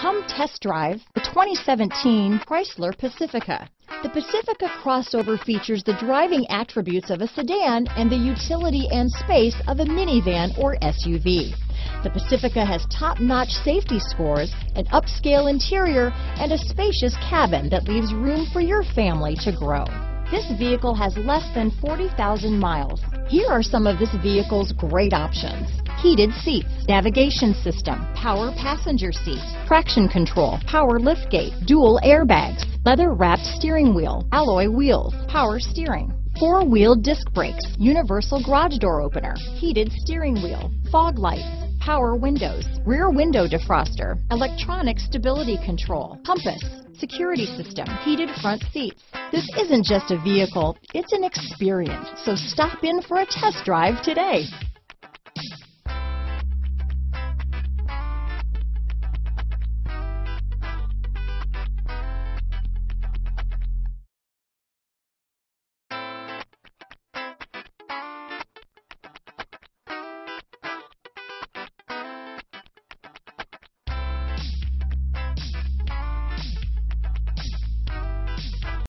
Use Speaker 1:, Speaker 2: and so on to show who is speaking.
Speaker 1: Come test drive the 2017 Chrysler Pacifica. The Pacifica crossover features the driving attributes of a sedan and the utility and space of a minivan or SUV. The Pacifica has top-notch safety scores, an upscale interior, and a spacious cabin that leaves room for your family to grow. This vehicle has less than 40,000 miles. Here are some of this vehicle's great options. Heated seats, navigation system, power passenger seat, traction control, power liftgate, dual airbags, leather wrapped steering wheel, alloy wheels, power steering, four-wheel disc brakes, universal garage door opener, heated steering wheel, fog lights, power windows, rear window defroster, electronic stability control, compass, security system, heated front seats. This isn't just a vehicle, it's an experience. So stop in for a test drive today.